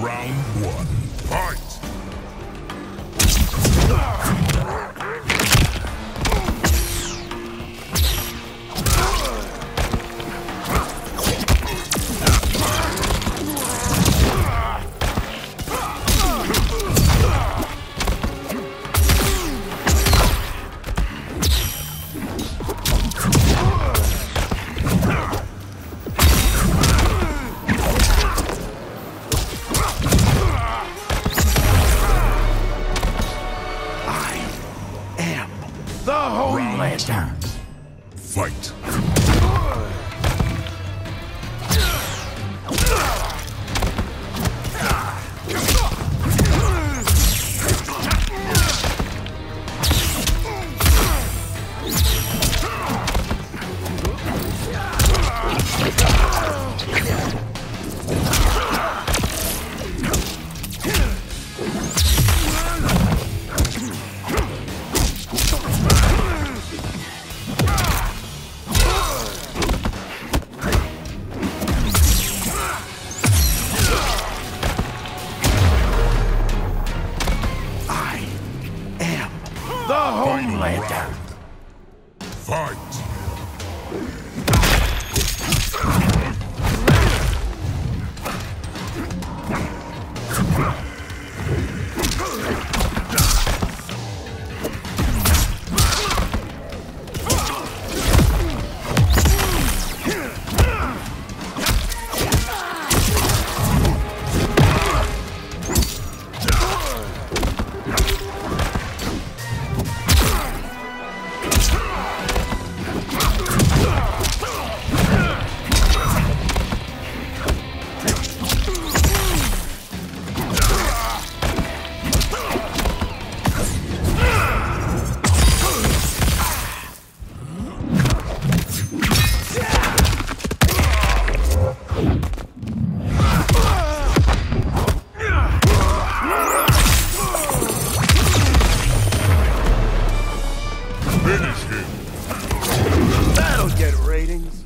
Round one. Fight. homelander. Fight! That'll get ratings.